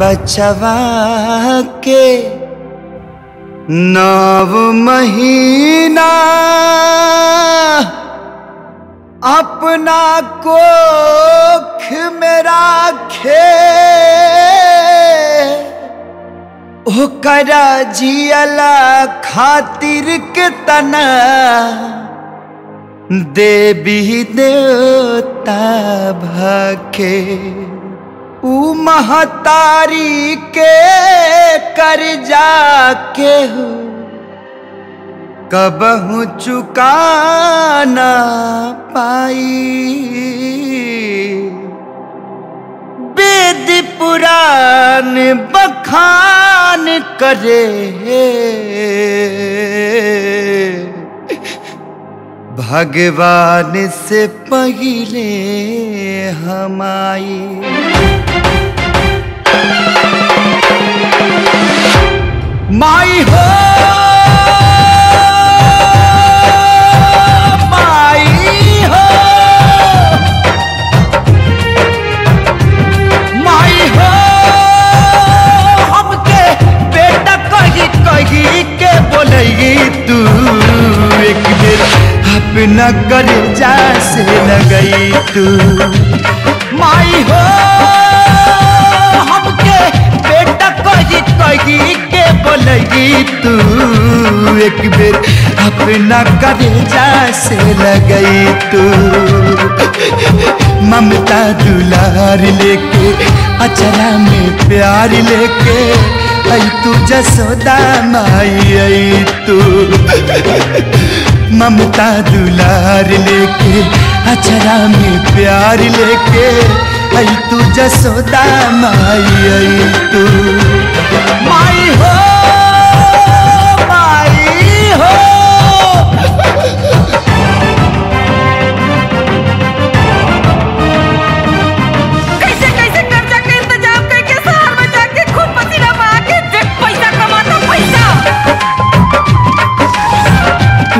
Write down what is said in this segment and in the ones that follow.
बचवा के नव महीना अपना कोख में राखे। ओकरा जियला खातिर के तना देवी देवता भखे महतारी के कर जाके हो। कबहू चुकाना पाई। वेद पुराण बखान करे। भगवान से पहले हमाई माई हो। अपना कर जा से लगई तू। माई हो, हमके बेटा कही कही के बोलेगी तू। एक बेर अपना करेजा से लगई तू। ममता दुलार लेके, अचरा में प्यार लेके, आई तू जसोदा माई, आई तू। ममता दुलार लेके, अचरा में प्यार लेके, आई तू जसोदा माई, आई तू। माई हो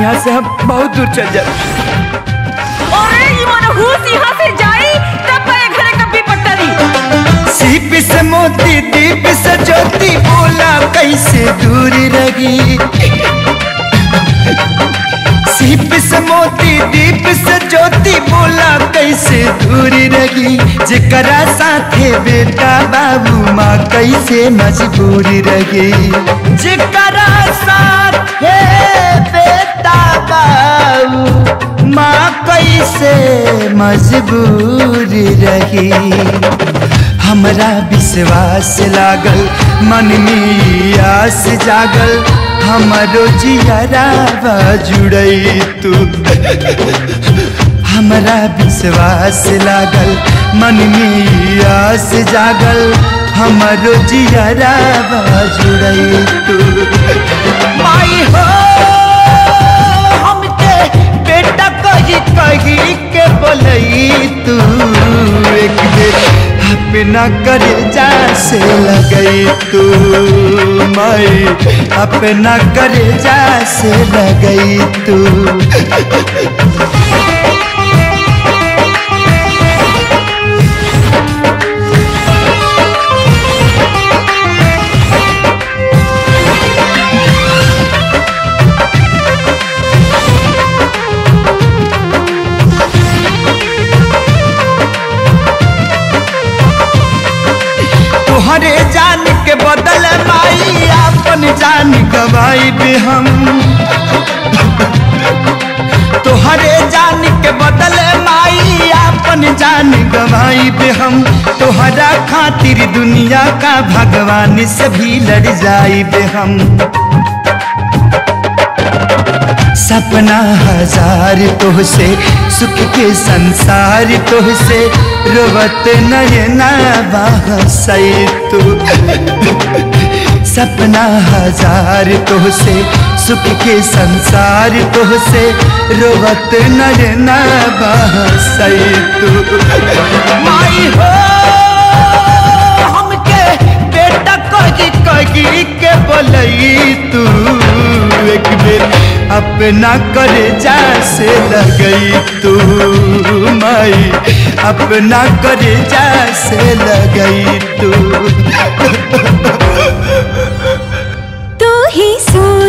यहाँ से हम बहुत दूर चल जाए अरे ये मनहूस यहाँ से जाई तब मैं घरे कभी पट्टरी सीप से मोती दीप से ज्योति बोला कैसे दूर रही। सीप से मोती दीप से ज्योति बोला कैसे दूर रही। जेकरा साथे बेटा बाबू माँ कैसे मजबूर रही। जरा साथे माँ कैसे मजबूर रही? हमरा विश्वास लागल, मन में आस जागल। हमरो जियरा जुड़ई तू। हमरा विश्वास लागल, मन में आस जागल। हमरो जियरा जुड़ई तू। माई हो बेटा कही के बोल तू। एक अपना कर जा से लगई तू, मई। अपना कर जा से लग तू। तोहरे जान के बदल माई अपन जान गवाई भी हम। तोहरे जान के बदल माई अपन जान गवाई भी हम। तोहरा खातिर दुनिया का भगवान से भी लड़ जाई भी हम। सपना हज़ार तोहसे सुख के संसार तोहसे रोवत नयना बहसई तू। सपना हज़ार तोहसे सुख के संसार तोहसे रोवत नयना बहसई तू। माई अपना कर जैसे से लगई तू माई। अपना कर से लगई तू। तू ही हा